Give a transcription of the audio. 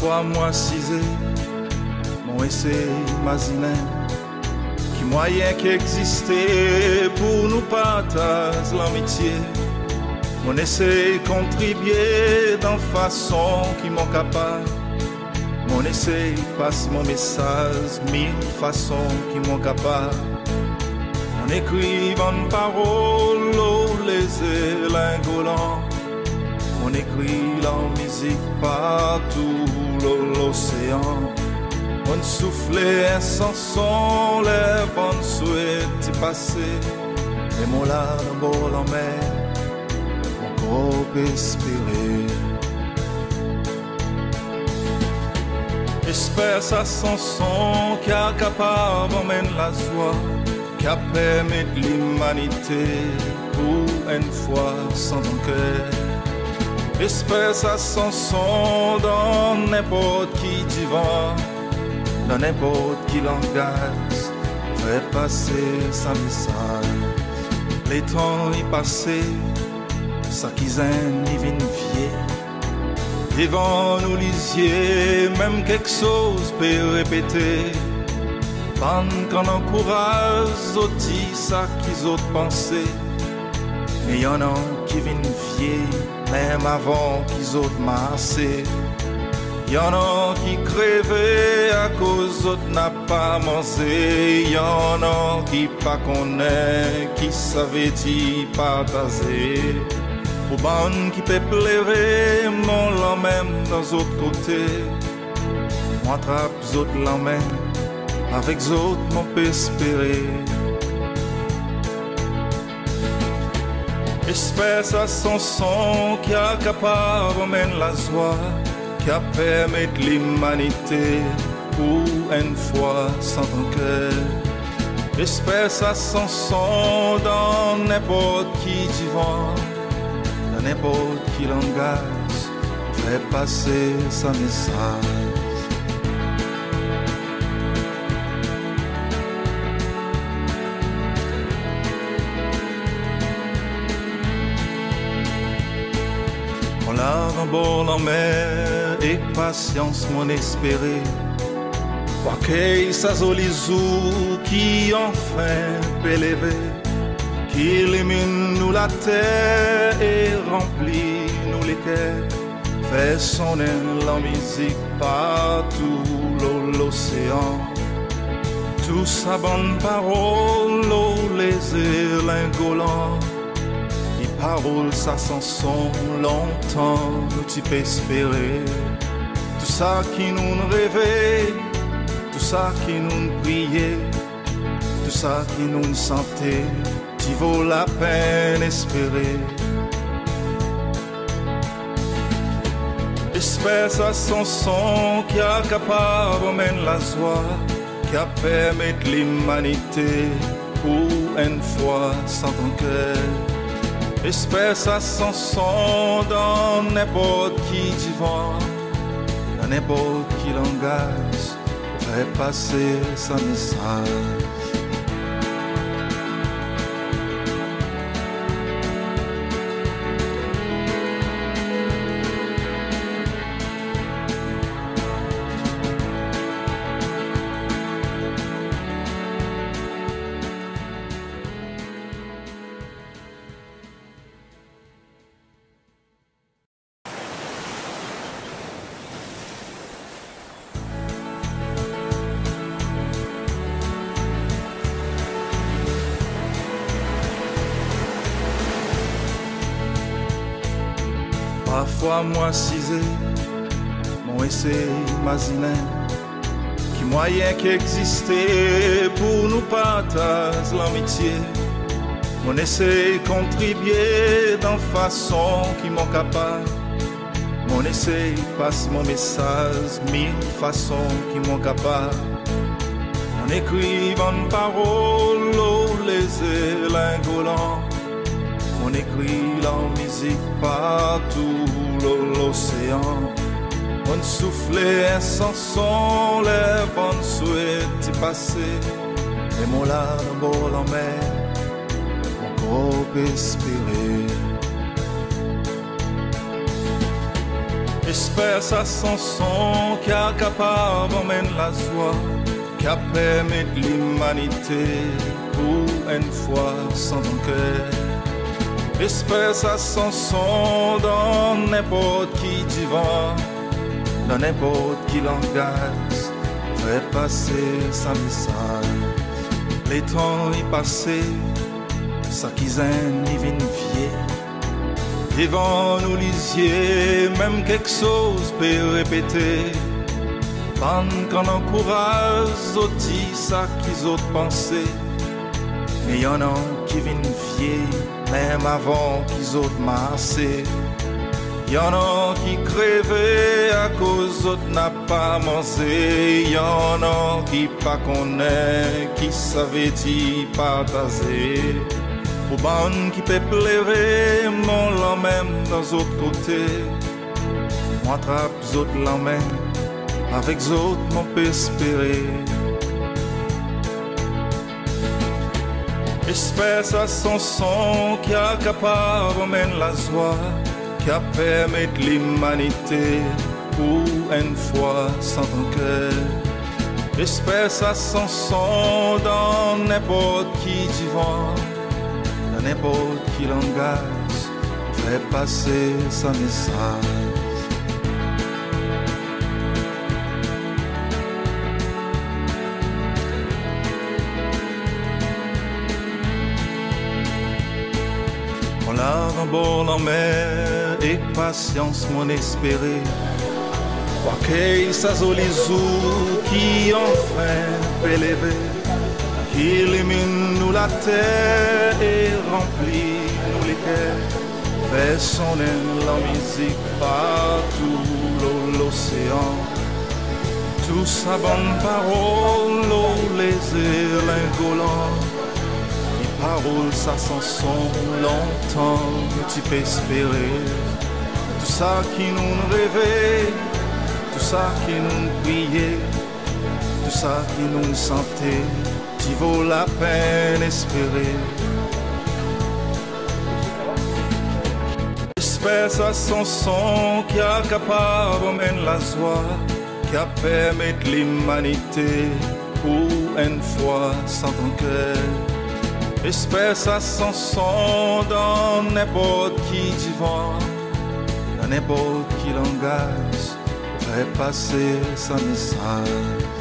Parfois moi cisé, mon essai imaginaire Qui moyen qu'exister pour nous partager l'amitié. Mon essai contribuer dans façon qui m'en capable. Mon essai passe mon message mille façons qui m'en capable. On écrit une parole, les lingolant on écrit la musique partout l'océan. On soufflait un chanson, les vents souhaitent y passer. Et mon larme en mer, encore espérer. Espère sa chanson qui a capable d'emmener la joie, qui a permis l'humanité pour une fois sans ton cœur. Espère sa chanson dans n'importe qui divan, dans n'importe qui langage, fait passer sa message. Les temps y passé, ça qui y. Devant nous lisiez, même quelque chose peut répéter. Pendant qu'on encourage, autres ça qu'ils autres penser. Mais y en a qui vinifié même avant qu'ils autres massé. Y'en a qui crèvent à cause d'autres n'a pas mangé. Y'en a qui pas connaît, qui savait y partager. Pour ban qui peut pleurer, mon l'emmène dans autres côtés. Moi trappe autres l'emmène, avec autres mon espérer. Espèce à son qui a capable la joie, qui a permis l'humanité pour une fois sans cœur. Espèce à son son dans n'importe qui vent, dans n'importe qui langage, fait passer sa message. Bord en mer et patience mon espéré. Quoique sa zou qui enfin peut lever, qui élimine nous la terre et remplit nous les cœurs, fait sonner la musique partout l'océan. Tout sa bonne parole, les élingolants parole, sa chanson, longtemps tu peux espérer. Tout ça qui nous rêvait, tout ça qui nous priait, tout ça qui nous sentait, tu vaut la peine espérer. Espère sa chanson qui a capable mène la joie, qui a permis l'humanité pour une fois sans ton cœur. Espère sa chanson dans n'importe qui divan, dans n'importe qui langage, fait passer sa message. Parfois moi cisé, mon essai imaginaire Qui moyen qu'exister pour nous partager l'amitié. Mon essai contribuer dans façon qui m'en capable. Mon essai passe mon message mille façons qui m'en capable. On écrit une parole, les élingolants on écrit la musique partout l'océan. On soufflait un chanson, les vents souhaitent y passer. Et mon larme en mer, encore espérer. Espèce à son son qui accapare, emmène la joie, qui a permis de l'humanité pour une fois sans ton cœur. Espèce à son son dans n'importe qui divan, dans n'importe qui langage, fait passer sa message. Les temps y passé, sa quizaine y vinifié. Devant nous lisiez, même quelque chose peut répéter. Pan qu'on encourage, autres ça qu'ils ont pensé. Mais y en a qui viennent fier, même avant qu'ils ont massé. Y en a qui crèvent à cause d'autres n'a pas mangé. Y en a qui pas connaît, qui savait y partager. Pour ban qui peut pleurer, mon l'emmène dans l'autre côté. Moi attrape autres l'emmène, avec autres mon espérer. Espèce à son son qui accapare, emmène la joie, qui a permis l'humanité pour une fois sans cœur. Espèce à son son dans n'importe qui divan, dans n'importe qui langage, fait passer sa message. L'a en mer et patience mon espéré. Quoique zolisou qui enfin peut lever, qui élimine nous la terre et remplit nous les cœurs. Fait sonner la musique partout l'océan. Tout sa bonne parole, les ailes Les paroles, ça s'en longtemps, tu peux espérer. Tout ça qui nous rêvait, tout ça qui nous priait, tout ça qui nous sentait, qui vaut la peine espérer. Espèce à son qui accapare, emmène la joie, qui a permis l'humanité pour une fois sans ton cœur. À son son dans n'importe qui divan, dans n'importe qui langage, fait passer sa message.